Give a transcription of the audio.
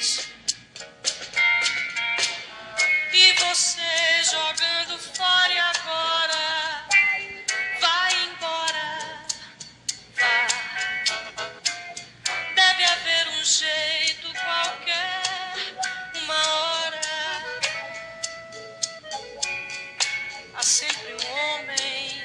E você jogando fora e agora vai embora. Vá. Deve haver um jeito qualquer, uma hora. Há sempre um homem.